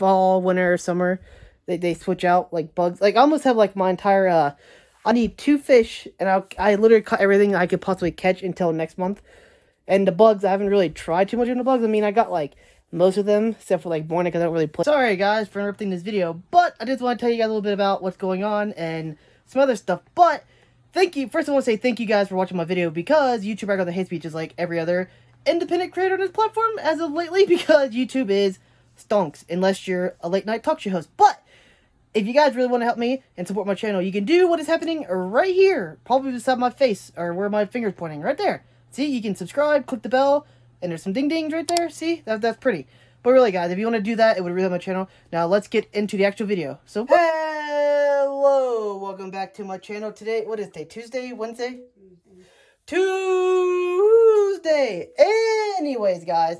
fall, winter, summer, they, they switch out like bugs. Like I almost have like my entire uh I need two fish and I I literally caught everything I could possibly catch until next month. And the bugs, I haven't really tried too much on the bugs. I mean, I got like most of them, except for like Bornick, I don't really play. Sorry guys for interrupting this video, but I just want to tell you guys a little bit about what's going on and some other stuff. But thank you, first I want to say thank you guys for watching my video because YouTube I got the hate speech is like every other independent creator on this platform as of lately because YouTube is stonks unless you're a late night talk show host. But if you guys really want to help me and support my channel, you can do what is happening right here, probably beside my face or where my finger's pointing, right there. See, you can subscribe, click the bell, and there's some ding dings right there. See, that, that's pretty. But really, guys, if you want to do that, it would really help my channel. Now, let's get into the actual video. So, hello, welcome back to my channel today. What is today? Tuesday, Wednesday? Tuesday. Anyways, guys,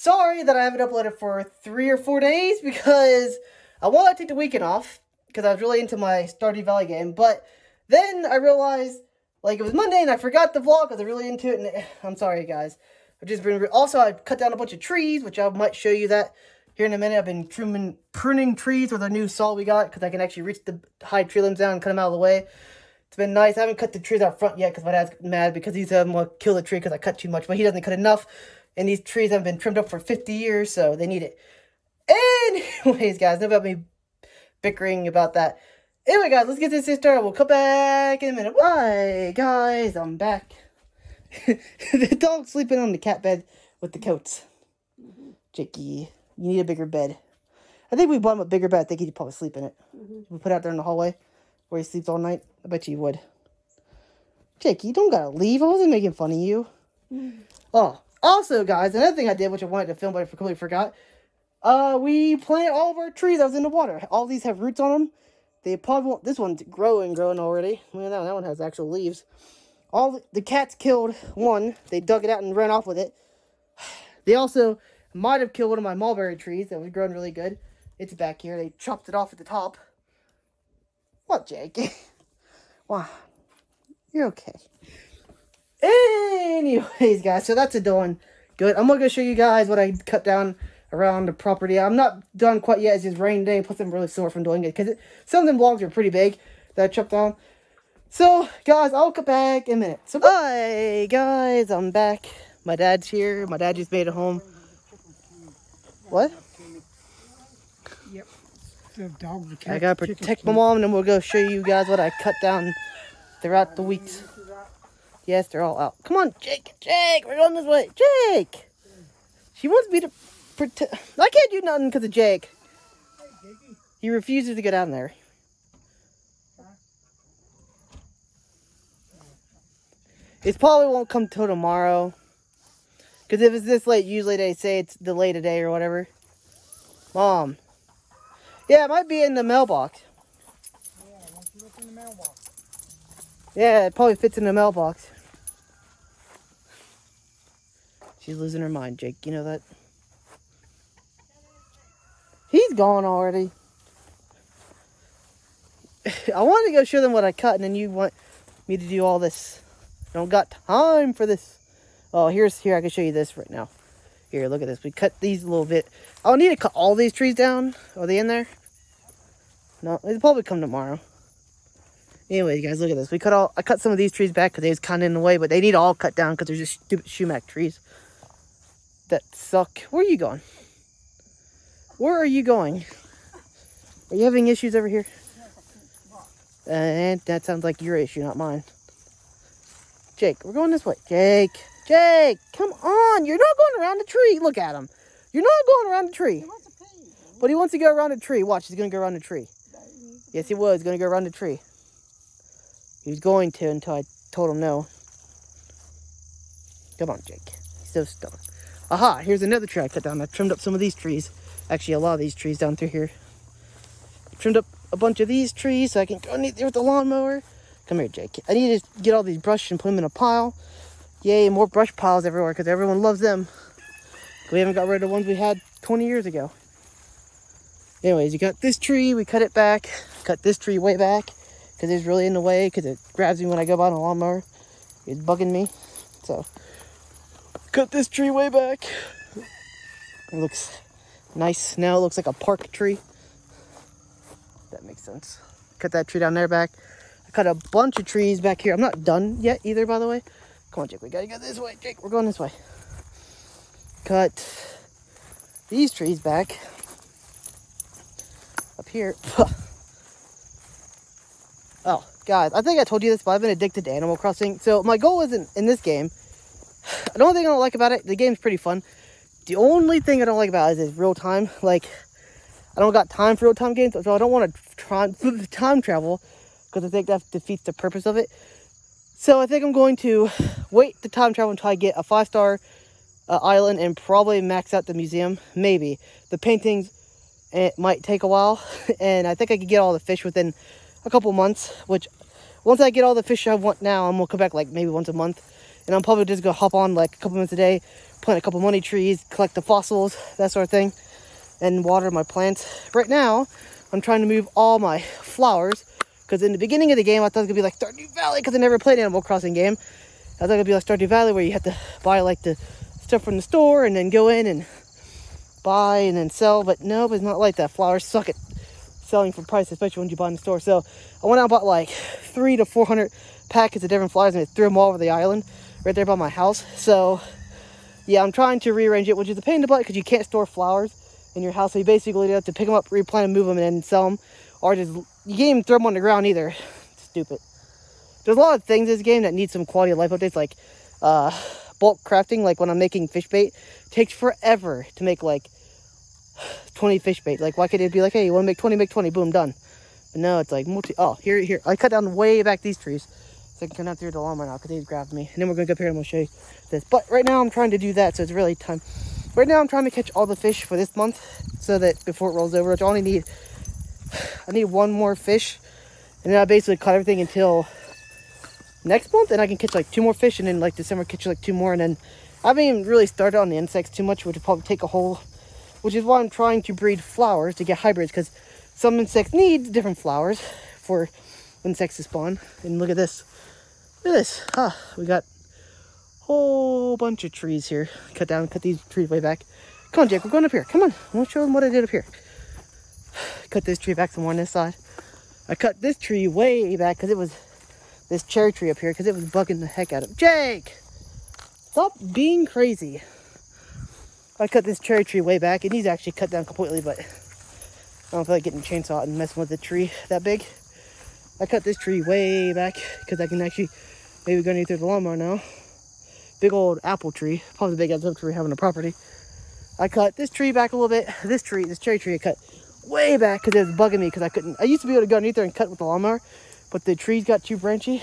sorry that I haven't uploaded for three or four days because I wanted to take the weekend off because I was really into my Stardew Valley game. But then I realized, like, it was Monday and I forgot the vlog because I was really into it. And I'm sorry, guys. I've just been, also, I cut down a bunch of trees, which I might show you that here in a minute. I've been trimming, pruning trees with a new saw we got because I can actually reach the high tree limbs down and cut them out of the way. It's been nice. I haven't cut the trees out front yet because my dad's mad because he's um, to kill the tree because I cut too much. But he doesn't cut enough. And these trees haven't been trimmed up for 50 years, so they need it. Anyways, guys, enough about me bickering about that. Anyway, guys, let's get this started. We'll come back in a minute. Bye, guys. I'm back. the dog's sleeping on the cat bed with the coats. Jakey, you need a bigger bed. I think we bought him a bigger bed. I think he'd probably sleep in it. Mm -hmm. We put out there in the hallway where he sleeps all night? I bet you would. Jake, you don't gotta leave. I wasn't making fun of you. Oh, also, guys, another thing I did, which I wanted to film, but I completely forgot. Uh, we planted all of our trees that was in the water. All these have roots on them. They probably won't, this one's growing, growing already. I mean, that, that one has actual leaves. All the, the cats killed one. They dug it out and ran off with it. They also might have killed one of my mulberry trees that was growing really good. It's back here. They chopped it off at the top. What, Jake? wow. You're okay. Anyways, guys, so that's a done. Good. I'm going to show you guys what I cut down around the property. I'm not done quite yet. It's just rain day. Plus, I'm really sore from doing it. Because some of them logs are pretty big that I chopped down. So, guys, I'll come back in a minute. So, bye, guys. I'm back. My dad's here. My dad just made it home. What? Yep. I gotta protect my mom, and then we'll go show you guys what I cut down throughout the weeks. Yes, they're all out. Come on, Jake, Jake, we're going this way. Jake! She wants me to protect. I can't do nothing because of Jake. He refuses to go down there. It probably won't come till tomorrow. Because if it's this late, usually they say it's delayed a day or whatever. Mom, yeah, it might be in the mailbox. Yeah, once you look in the mailbox. Yeah, it probably fits in the mailbox. She's losing her mind, Jake. You know that? He's gone already. I wanted to go show them what I cut, and then you want me to do all this. I don't got time for this. Oh, here's here. I can show you this right now. Here, look at this. We cut these a little bit. Oh, I'll need to cut all these trees down. Are they in there? No, it'll probably come tomorrow. Anyway, you guys, look at this. We cut all. I cut some of these trees back because they was kind of in the way, but they need all cut down because they're just stupid sumac trees that suck. Where are you going? Where are you going? Are you having issues over here? And that sounds like your issue, not mine. Jake, we're going this way. Jake, Jake, come on. You're not going around the tree. Look at him. You're not going around the tree. But he wants to go around the tree. Watch, he's going to go around the tree. Yes, he was He's going to go around the tree. He was going to until I told him no. Come on, Jake. He's so stubborn. Aha, here's another tree I cut down. I trimmed up some of these trees. Actually, a lot of these trees down through here. Trimmed up a bunch of these trees so I can go underneath there with the lawnmower. Come here, Jake. I need to get all these brush and put them in a pile. Yay, more brush piles everywhere because everyone loves them. We haven't got rid of the ones we had 20 years ago. Anyways, you got this tree. We cut it back. Cut this tree way back because it's really in the way because it grabs me when I go by on a lawnmower. It's bugging me. So, cut this tree way back. It looks Nice. Now it looks like a park tree. That makes sense. Cut that tree down there back. I cut a bunch of trees back here. I'm not done yet either, by the way. Come on, Jake. We gotta go this way. Jake, we're going this way. Cut these trees back up here. oh, guys, I think I told you this, but I've been addicted to Animal Crossing. So my goal isn't in this game. The only thing I don't like about it, the game's pretty fun. The only thing I don't like about is it is, real time. Like, I don't got time for real time games, so I don't want to try time travel because I think that defeats the purpose of it. So I think I'm going to wait the time travel until I get a five star uh, island and probably max out the museum. Maybe the paintings it might take a while, and I think I could get all the fish within a couple months. Which once I get all the fish I want now, I'm gonna come back like maybe once a month, and I'm probably just gonna hop on like a couple minutes a day, plant a couple money trees, collect the fossils, that sort of thing, and water my plants. Right now, I'm trying to move all my flowers because in the beginning of the game, I thought it was gonna be like Stardew Valley because I never played Animal Crossing game. I thought it'd be like Stardew Valley where you have to buy like the stuff from the store and then go in and buy and then sell. But no, it's not like that. Flowers suck at selling for price, especially when you buy in the store. So I went out and bought like three to 400 packets of different flowers and I threw them all over the island right there by my house. So yeah, I'm trying to rearrange it, which is a pain in the butt because you can't store flowers in your house. So you basically have to pick them up, replant them, move them, and sell them. Or just, you can't even throw them on the ground either. Stupid. There's a lot of things in this game that need some quality of life updates, like uh, bulk crafting. Like when I'm making fish bait, takes forever to make like 20 fish bait. Like why could it be like, hey, you want to make 20, make 20, boom, done. But no, it's like multi, oh, here, here. I cut down way back these trees. So I can come down through the lawn right now because they grabbed me. And then we're going to go up here and to show you this. But right now I'm trying to do that, so it's really time. Right now I'm trying to catch all the fish for this month so that before it rolls over, which I only need, I need one more fish. And then I basically cut everything until next month and I can catch like two more fish and then like December catch like two more and then I haven't even really started on the insects too much which would probably take a whole which is why I'm trying to breed flowers to get hybrids because some insects need different flowers for insects to spawn. And look at this. Look at this. Huh we got a whole bunch of trees here. Cut down cut these trees way back. Come on Jake we're going up here. Come on I want to show them what I did up here. Cut this tree back some more on this side. I cut this tree way back because it was this cherry tree up here because it was bugging the heck out of Jake. Stop being crazy. I cut this cherry tree way back. It needs to actually cut down completely, but I don't feel like getting a chainsaw and messing with the tree that big. I cut this tree way back because I can actually maybe go through the lawnmower now. Big old apple tree, probably the biggest apple tree having a property. I cut this tree back a little bit. This tree, this cherry tree, I cut way back because it was bugging me because I couldn't. I used to be able to go underneath there and cut with the lawnmower, but the trees got too branchy.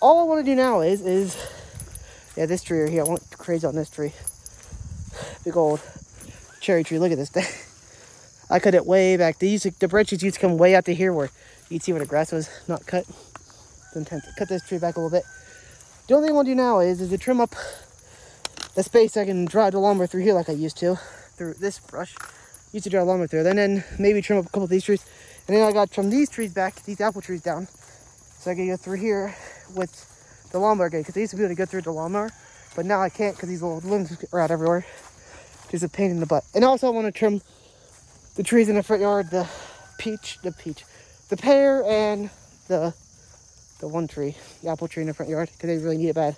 All I want to do now is, is, yeah, this tree right here. I want crazy on this tree. Big old cherry tree. Look at this thing. I cut it way back. The, used to, the branches used to come way out to here where you'd see where the grass was not cut. Then cut this tree back a little bit. The only thing I want to do now is, is to trim up the space I can drive the lawnmower through here like I used to, through this brush. Used to drive a through, and then maybe trim up a couple of these trees. And then I got to trim these trees back, these apple trees down. So I can go through here with the lawnmower again, because I used to be able to go through the lawnmower, but now I can't because these little limbs are out everywhere. Just a pain in the butt. And also I want to trim the trees in the front yard, the peach, the peach, the pear and the the one tree, the apple tree in the front yard, because they really need it bad.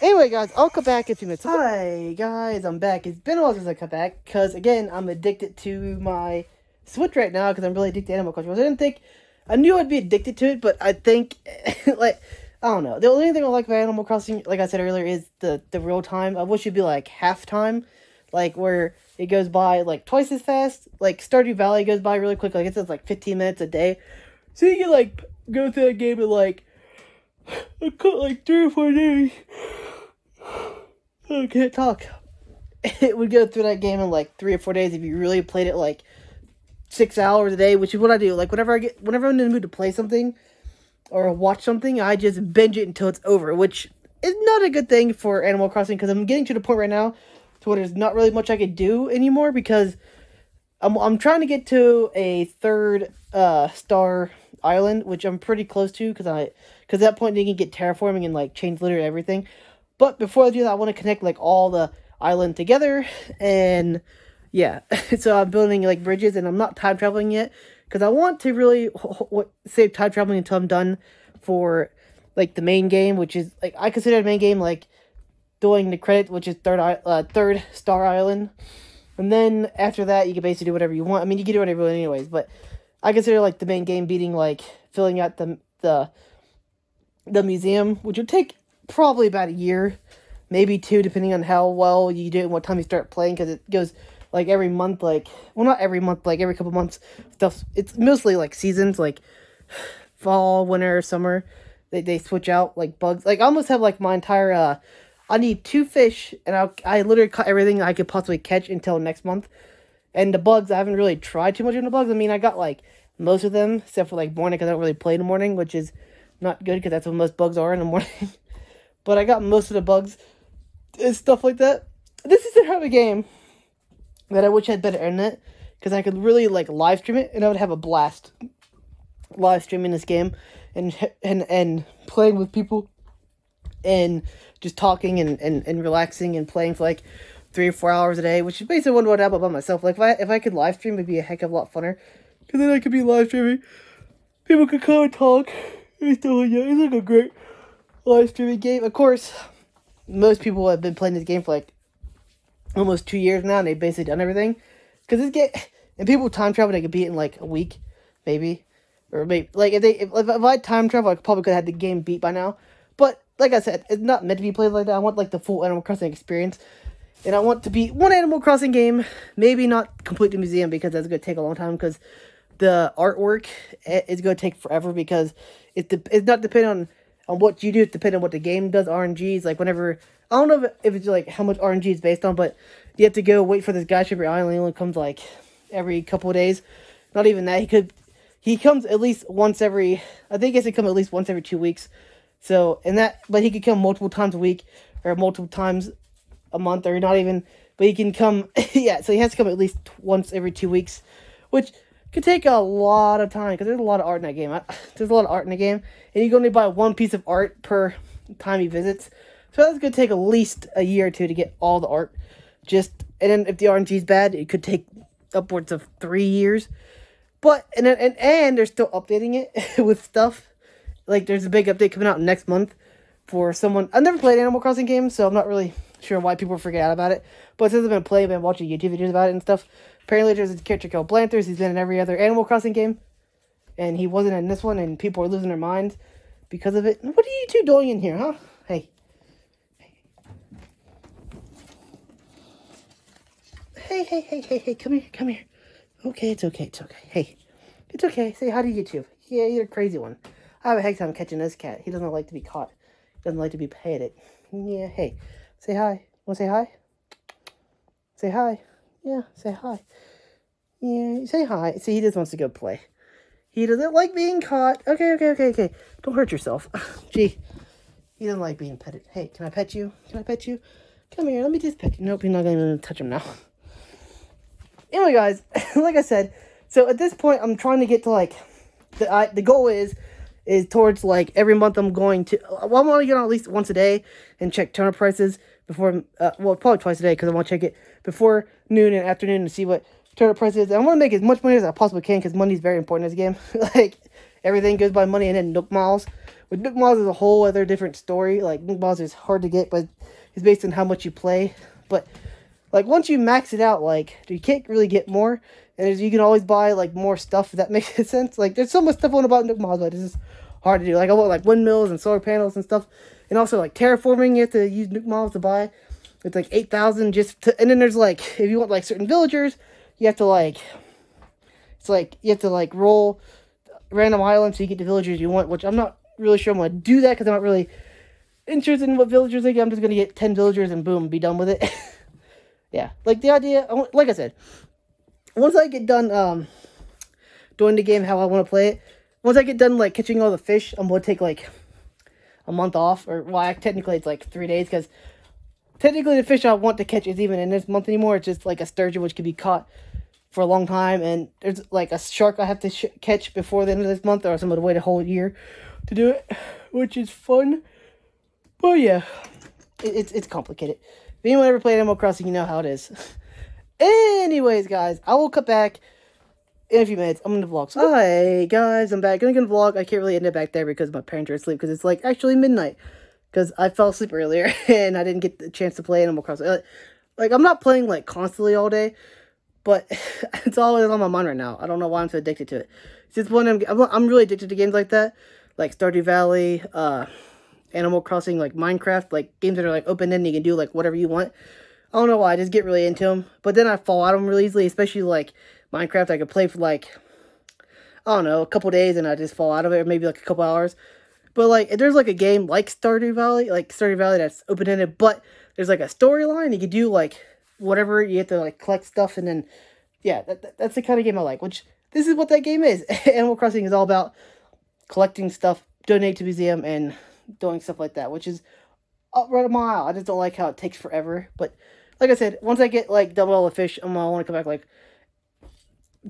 Anyway, guys, I'll come back in a few minutes. Hi, guys, I'm back. It's been a while since I come back, because, again, I'm addicted to my Switch right now, because I'm really addicted to Animal Crossing. I didn't think, I knew I'd be addicted to it, but I think, like, I don't know. The only thing I like about Animal Crossing, like I said earlier, is the, the real time. I wish it'd be, like, half time, like, where it goes by, like, twice as fast. Like, Stardew Valley goes by really quick. Like, it says, like, 15 minutes a day. So you can, like, go through a game in, like, cut like three or four days. I can't talk. It would go through that game in like three or four days if you really played it like six hours a day, which is what I do. Like whenever I get, whenever I'm in the mood to play something or watch something, I just binge it until it's over, which is not a good thing for Animal Crossing because I'm getting to the point right now to where there's not really much I could do anymore because I'm I'm trying to get to a third uh star island, which I'm pretty close to because I because at that point they can get terraforming and like change literally everything. But before I do that, I want to connect like all the island together and Yeah, so I'm building like bridges, and I'm not time traveling yet because I want to really save time traveling until I'm done for like the main game, which is like I consider the main game like doing the credit, which is third uh, third Star Island, and then after that you can basically do whatever you want. I mean, you can do whatever you want anyways, but I consider like the main game beating like filling out the the the museum, which would take probably about a year, maybe two, depending on how well you do and what time you start playing, because it goes like every month, like well, not every month, like every couple months. Stuff. It's mostly like seasons, like fall, winter, summer. They they switch out like bugs. Like I almost have like my entire. uh I need two fish, and I I literally caught everything I could possibly catch until next month. And the bugs, I haven't really tried too much on the bugs. I mean, I got like most of them, except for like morning, because I don't really play in the morning, which is not good because that's what most bugs are in the morning. but I got most of the bugs and stuff like that. This is the type of game that I wish I had better internet because I could really like live stream it and I would have a blast live streaming this game and and and playing with people and just talking and, and, and relaxing and playing for like three or four hours a day, which is basically what I have by myself. Like if I if I could live stream, it'd be a heck of a lot funner because then I could be live streaming. People could come and talk stuff like that. It's like a great live streaming game. Of course, most people have been playing this game for like almost two years now, and they've basically done everything. Because this game, and people time travel, they could beat in like a week, maybe, or maybe like if they if, if I time travel, I probably could have had the game beat by now. But like I said, it's not meant to be played like that. I want like the full Animal Crossing experience. And I want to be one Animal Crossing game, maybe not complete the museum because that's going to take a long time because the artwork eh, is going to take forever because it it's not dependent on on what you do. It's dependent on what the game does. RNGs like whenever I don't know if, it's like how much RNG is based on, but you have to go wait for this guy to every island. He only comes like every couple days. Not even that. He could he comes at least once every. I think he has come at least once every two weeks. So and that, but he could come multiple times a week or multiple times a month or not even. But he can come. yeah, so he has to come at least once every two weeks, which could take a lot of time because there's a lot of art in that game. There's a lot of art in the game, and you can only buy one piece of art per time he visits. So that's gonna take at least a year or two to get all the art. Just and then if the RNG is bad, it could take upwards of three years. But and and and they're still updating it with stuff. Like there's a big update coming out next month for someone. I've never played Animal Crossing games, so I'm not really sure why people forget about it. But since I've been playing, I've been watching YouTube videos about it and stuff. Apparently, there's a character called Blathers. He's been in every other Animal Crossing game, and he wasn't in this one. And people are losing their minds because of it. What are you two doing in here, huh? Hey. Hey, hey, hey, hey, hey, come here, come here. Okay, it's okay, it's okay. Hey, it's okay. Say hi to YouTube. Yeah, you're a crazy one. I have a heck time catching this cat. He doesn't like to be caught. He doesn't like to be petted. Yeah, hey. Say hi. Want to say hi? Say hi. Yeah, say hi. Yeah, say hi. See, he just wants to go play. He doesn't like being caught. Okay, okay, okay, okay. Don't hurt yourself. Gee, he doesn't like being petted. Hey, can I pet you? Can I pet you? Come here, let me just pet you. Nope, you're not going to touch him now. Anyway, guys, like I said, so at this point, I'm trying to get to, like, the, I, the goal is, is towards, like, every month I'm going to, well, I want to get on at least once a day and check turnip prices before, uh, well, probably twice a day because I want to check it before noon and afternoon to see what turnip price is. I want to make as much money as I possibly can because money is very important in this game. like, everything goes by money and then Nook Miles. With Nook Miles is a whole other different story. Like, Nook Miles is hard to get, but it's based on how much you play. But, like, once you max it out, like, you can't really get more. And you can always buy, like, more stuff, if that makes sense. Like, there's so much stuff on about Nook Miles, but it's just hard to do. Like, I want, like, windmills and solar panels and stuff. And also, like, terraforming, you have to use Nook Miles to buy. It's like 8,000 just to, and then there's like, if you want like certain villagers, you have to like, it's like, you have to like roll random islands so you get the villagers you want, which I'm not really sure I'm going to do that because I'm not really interested in what villagers I get. I'm just going to get 10 villagers and boom, be done with it. yeah, like the idea, like I said, once I get done um, doing the game how I want to play it, once I get done like catching all the fish, I'm going to take like a month off, or well, technically it's like three days because technically the fish I want to catch is even in this month anymore. It's just like a sturgeon which can be caught for a long time, and there's like a shark I have to catch before the end of this month, or some to wait a whole year to do it, which is fun. But yeah, it, it's it's complicated. If anyone ever played Animal Crossing, you know how it is. Anyways, guys, I will cut back in a few minutes. I'm gonna vlog. So, hi guys, I'm back. I'm gonna vlog. I can't really end it back there because my parents are asleep because it's like actually midnight. Because I fell asleep earlier and I didn't get the chance to play Animal Crossing. Like, like I'm not playing like constantly all day, but it's always on my mind right now. I don't know why I'm so addicted to it. It's just one I'm, I'm really addicted to games like that, like Stardew Valley, uh, Animal Crossing, like Minecraft, like games that are like open ended. You can do like whatever you want. I don't know why. I just get really into them, but then I fall out of them really easily. Especially like Minecraft, I could play for like I don't know a couple days and I just fall out of it, or maybe like a couple hours. But like, if there's like a game like Stardew Valley, like Stardew Valley that's open ended, but there's like a storyline. You could do like whatever. You have to like collect stuff, and then yeah, that, that, that's the kind of game I like. Which this is what that game is. Animal Crossing is all about collecting stuff, donate to museum, and doing stuff like that, which is up right a mile. I just don't like how it takes forever. But like I said, once I get like double all the fish, I'm gonna want to come back like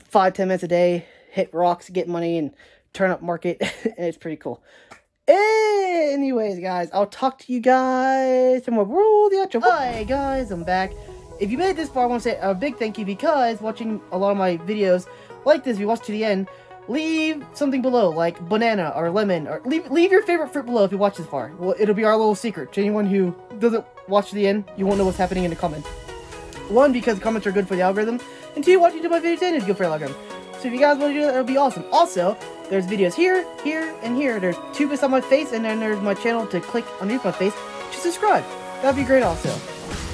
five, ten minutes a day, hit rocks, get money, and turn up market, and it's pretty cool. Anyways, guys, I'll talk to you guys tomorrow. Roll the outro. Hi, guys, I'm back. If you made it this far, I want to say a big thank you because watching a lot of my videos like this, if you watch to the end, leave something below, like banana or lemon, or leave, leave your favorite fruit below if you watch this far. Well, it'll be our little secret. To anyone who doesn't watch to the end, you won't know what's happening in the comments. One, because comments are good for the algorithm, and two, watching to my videos is good for the algorithm. So if you guys want to do that, that would be awesome. Also, there's videos here, here, and here. There's two bits on my face, and then there's my channel to click underneath my face to subscribe. That'd be great also.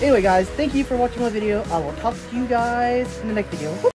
Anyway, guys, thank you for watching my video. I will talk to you guys in the next video.